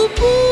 Luwe